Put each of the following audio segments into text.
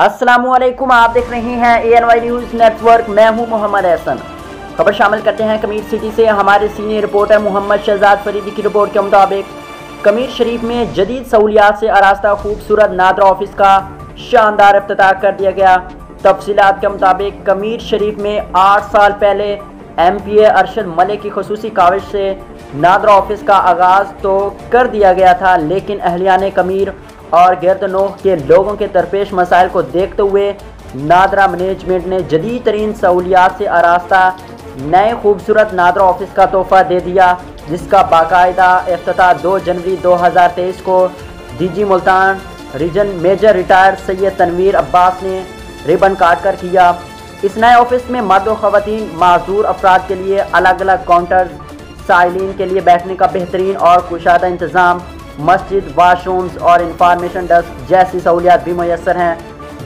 असलकुम आप देख रहे हैं A N Y news network मैं हूँ मोहम्मद एहसन। खबर शामिल करते हैं कमीर सिटी से। हमारे सीनियर रिपोर्टर मोहम्मद शहजाद फरीदी की रिपोर्ट के मुताबिक, कमीर शरीफ में जदीद सहूलियात से आरास्ता खूबसूरत नादरा ऑफ़िस का शानदार अफ्ताह कर दिया गया। तफसीत के मुताबिक, कमीर शरीफ में आठ साल पहले M P A Arshad Malik की खसूसी काविश से नादरा ऑफ़िस का आगाज़ तो कर दिया गया था, लेकिन अहलियान कमीर और गिरदनोह के लोगों के दरपेश मसाइल को देखते हुए नादरा मैनेजमेंट ने जदीद तरीन सहूलियात से आरास्ता नए खूबसूरत नादरा ऑफ़िस का तोहफ़ा दे दिया, जिसका बाकायदा अफ्ताह दो जनवरी 2023 को DG Multan, region major retired Syed Tanveer Abbas ने रिबन काट कर किया। इस नए ऑफ़िस में मर्द व ख़वान माजूर अफराद के लिए अलग अलग काउंटर, साइलिन के लिए बैठने का बेहतरीन और कुशादा इंतज़ाम मस्जिद वाशरूम्स और इंफॉर्मेशन डेस्क जैसी सहूलियात भी मैसर हैं।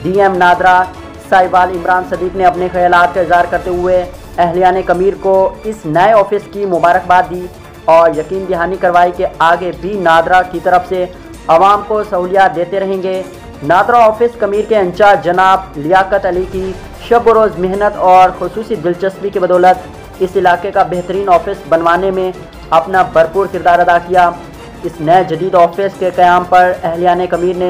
डी एम नादरा साहिबाल इमरान सदीक ने अपने ख्याल का इजहार करते हुए अहलियान कमीर को इस नए ऑफ़िस की मुबारकबाद दी और यकीन दहानी करवाई कि आगे भी नादरा की तरफ़ से आवाम को सहूलियात देते रहेंगे। नादरा ऑफ़िस कमीर के इंचार्ज जनाब लियाकत अली की शब रोज़ मेहनत और खसूस दिलचस्पी की बदौलत इस इलाके का बेहतरीन ऑफ़िस बनवाने में अपना भरपूर किरदार अदा किया। इस नए जदीद ऑफ़िस के क़्याम पर अहलियान कमीर ने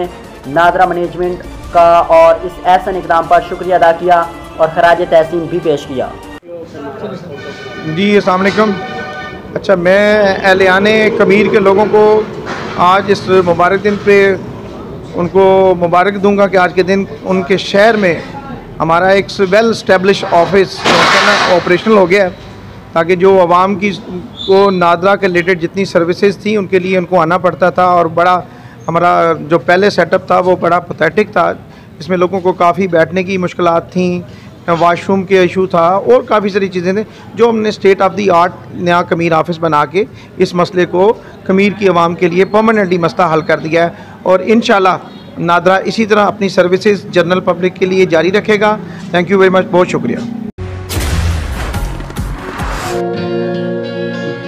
नादरा मैनेजमेंट का और इस ऐसा इकदाम पर शुक्रिया अदा किया और खराज तहसीन भी पेश किया। जी असलकम अच्छा मैं एहलियान कमीर के लोगों को आज इस मुबारक दिन पे उनको मुबारक दूँगा कि आज के दिन उनके शहर में हमारा एक वेल स्टेब्लिश ऑफ़िस ऑपरेशनल हो गया है। ताकि जो आवाम की को नादरा के रिलेटेड जितनी सर्विसेज़ थी, उनके लिए उनको आना पड़ता था और बड़ा हमारा जो पहले सेटअप था, वो बड़ा पथेटिक था। इसमें लोगों को काफ़ी बैठने की मुश्किल थी वाशरूम के इशू था और काफ़ी सारी चीज़ें थी, जो हमने स्टेट ऑफ़ दी आर्ट नया कमीर ऑफ़िस बना के इस मसले को कमीर की आवाम के लिए परमानेंटली मसला हल कर दिया है। और इन नादरा इसी तरह अपनी सर्विसेज़ जनरल पब्लिक के लिए जारी रखेगा। थैंक यू वेरी मच बहुत शुक्रिया।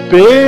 P.